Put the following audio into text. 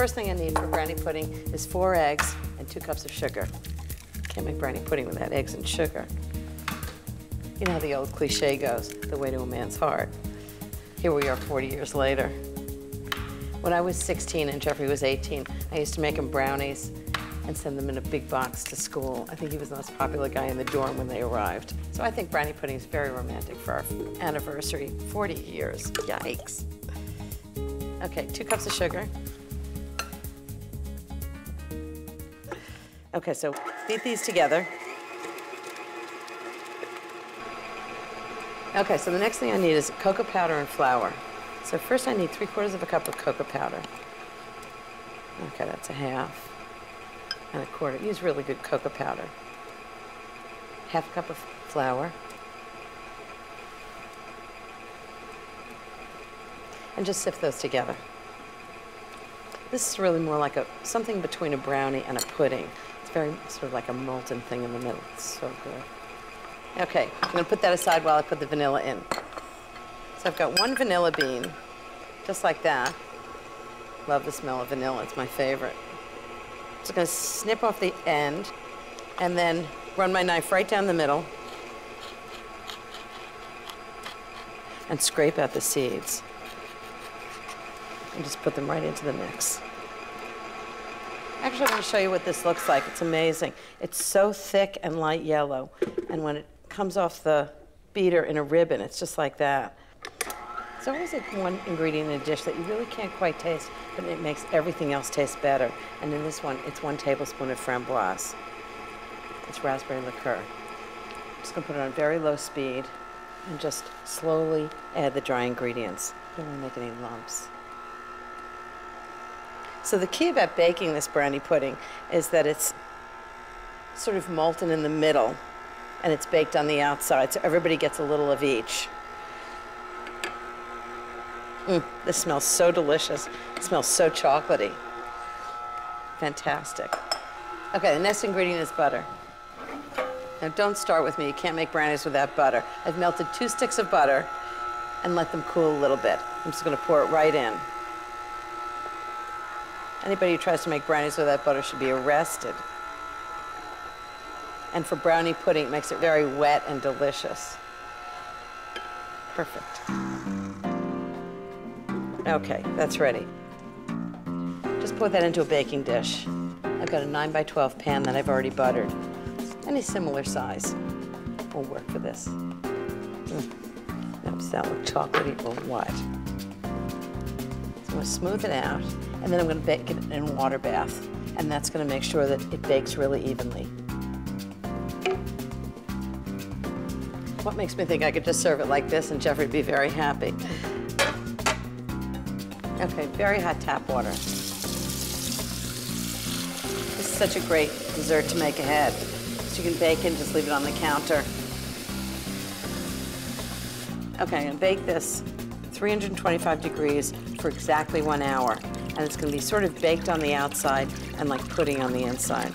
first thing I need for brownie pudding is four eggs and two cups of sugar. Can't make brownie pudding without eggs and sugar. You know how the old cliche goes, the way to a man's heart. Here we are 40 years later. When I was 16 and Jeffrey was 18, I used to make him brownies and send them in a big box to school. I think he was the most popular guy in the dorm when they arrived. So I think brownie pudding is very romantic for our anniversary, 40 years. Yikes. Okay, two cups of sugar. Okay, so beat these together. Okay, so the next thing I need is cocoa powder and flour. So first I need three quarters of a cup of cocoa powder. Okay, that's a half and a quarter. Use really good cocoa powder. Half a cup of flour. And just sift those together. This is really more like a something between a brownie and a pudding. It's very sort of like a molten thing in the middle. It's so good. Okay, I'm gonna put that aside while I put the vanilla in. So I've got one vanilla bean, just like that. Love the smell of vanilla, it's my favorite. I'm gonna snip off the end and then run my knife right down the middle and scrape out the seeds. And just put them right into the mix. Actually, I'm gonna show you what this looks like. It's amazing. It's so thick and light yellow. And when it comes off the beater in a ribbon, it's just like that. It's always like one ingredient in a dish that you really can't quite taste, but it makes everything else taste better. And in this one, it's one tablespoon of framboise. It's raspberry liqueur. I'm just gonna put it on very low speed and just slowly add the dry ingredients. Don't wanna make any lumps. So the key about baking this brownie pudding is that it's sort of molten in the middle and it's baked on the outside, so everybody gets a little of each. Mm, this smells so delicious. It smells so chocolatey. Fantastic. Okay, the next ingredient is butter. Now don't start with me, you can't make brownies without butter. I've melted two sticks of butter and let them cool a little bit. I'm just gonna pour it right in. Anybody who tries to make brownies without butter should be arrested. And for brownie pudding, it makes it very wet and delicious. Perfect. Okay, that's ready. Just put that into a baking dish. I've got a 9 by 12 pan that I've already buttered. Any similar size will work for this. Mm. Now, that look chocolatey or what? So I'm gonna smooth it out, and then I'm gonna bake it in a water bath. And that's gonna make sure that it bakes really evenly. What makes me think I could just serve it like this and Jeffrey'd be very happy? Okay, very hot tap water. This is such a great dessert to make ahead. So you can bake it, and just leave it on the counter. Okay, I'm gonna bake this 325 degrees for exactly one hour. And it's gonna be sort of baked on the outside and like pudding on the inside.